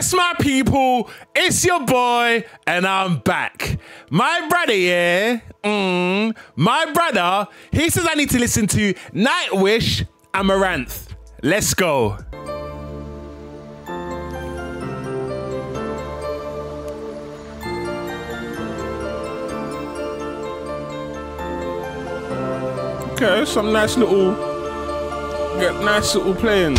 Yes, my people, it's your boy, and I'm back. My brother, yeah, mm, my brother, he says I need to listen to Nightwish Amaranth. Let's go. Okay, some nice little, get nice little playing.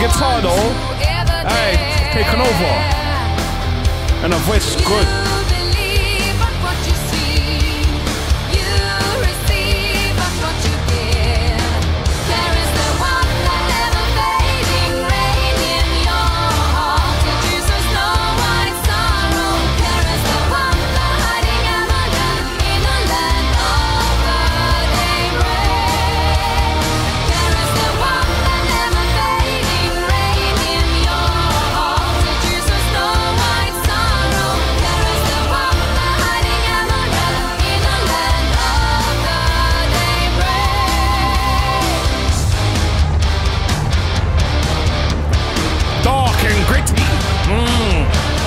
guitar though, hey, taken over. And her voice is good.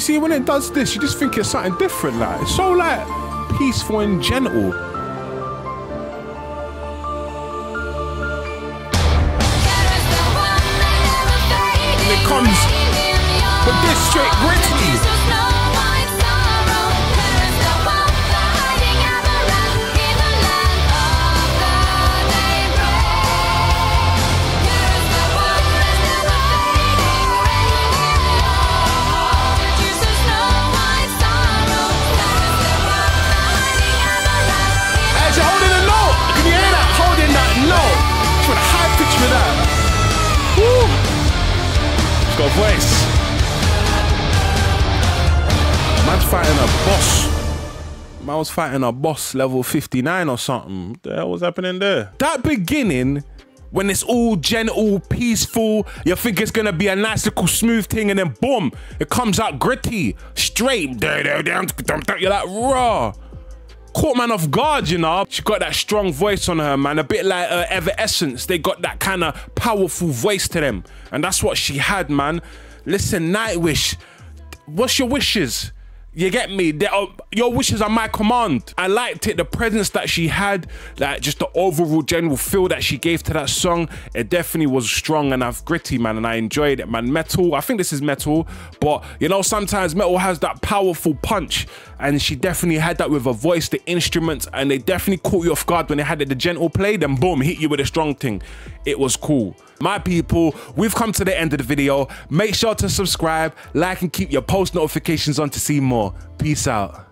You see, when it does this, you just think it's something different. Like it's so like peaceful and gentle. It comes with this straight gritty. got voice. Man's fighting a boss. Man was fighting a boss level 59 or something. What the hell was happening there? That beginning, when it's all gentle, peaceful, you think it's gonna be a nice little smooth thing, and then boom, it comes out gritty, straight. You're like, raw caught man off guard, you know. She got that strong voice on her, man. A bit like uh, Evanescence. They got that kind of powerful voice to them. And that's what she had, man. Listen, Nightwish, what's your wishes? You get me? Are, uh, your wishes are my command. I liked it, the presence that she had, like just the overall general feel that she gave to that song. It definitely was strong and I've gritty, man, and I enjoyed it, man. Metal, I think this is metal, but you know, sometimes metal has that powerful punch, and she definitely had that with her voice, the instruments, and they definitely caught you off guard when they had it, the gentle play, then boom, hit you with a strong thing. It was cool. My people, we've come to the end of the video. Make sure to subscribe, like, and keep your post notifications on to see more. More. Peace out.